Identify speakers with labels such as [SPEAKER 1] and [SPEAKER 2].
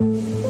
[SPEAKER 1] うん。